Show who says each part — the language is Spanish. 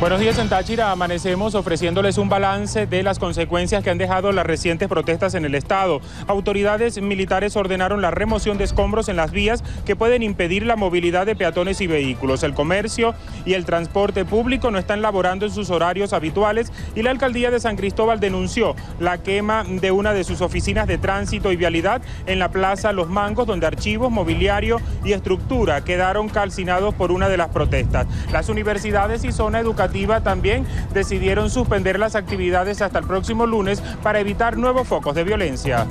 Speaker 1: Buenos días en Táchira, amanecemos ofreciéndoles un balance de las consecuencias que han dejado las recientes protestas en el estado. Autoridades militares ordenaron la remoción de escombros en las vías que pueden impedir la movilidad de peatones y vehículos. El comercio y el transporte público no están laborando en sus horarios habituales y la alcaldía de San Cristóbal denunció la quema de una de sus oficinas de tránsito y vialidad en la plaza Los Mangos, donde archivos, mobiliario y estructura quedaron calcinados por una de las protestas. Las universidades y zona educativa también decidieron suspender las actividades hasta el próximo lunes para evitar nuevos focos de violencia.